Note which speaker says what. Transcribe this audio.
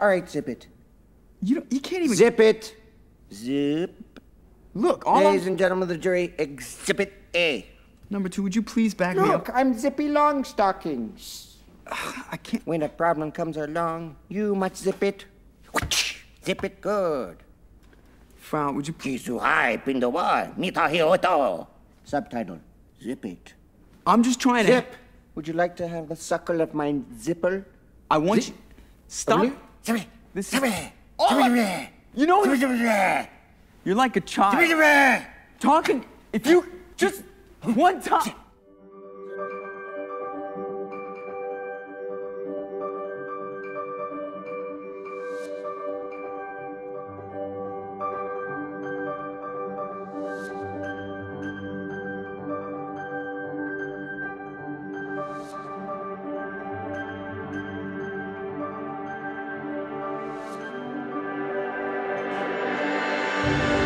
Speaker 1: All right, zip it.
Speaker 2: You don't, you can't even
Speaker 1: Zip it. Zip.
Speaker 2: look. All
Speaker 1: Ladies
Speaker 2: I'm,
Speaker 1: and gentlemen of the jury, exhibit A.
Speaker 2: number two, would you please back me
Speaker 1: Look. I'm Zippy Longstockings.
Speaker 2: I can't.
Speaker 1: When a problem comes along, you must zip it. Zip it good.
Speaker 2: Frau, would you please?
Speaker 1: Jisu hai pindawa, nita hioto. Subtitle, zip it.
Speaker 2: I'm just trying to.
Speaker 1: Zip. Would you like to have the suckle of my zipper?
Speaker 2: I want
Speaker 1: Zip.
Speaker 2: you. Stop.
Speaker 1: Really? Zip it.
Speaker 2: This is-
Speaker 1: it.
Speaker 2: Oh,
Speaker 1: it.
Speaker 2: You know what?
Speaker 1: Zip it.
Speaker 2: You're like a child.
Speaker 1: Zip it.
Speaker 2: Talking. If you just one time.
Speaker 1: It.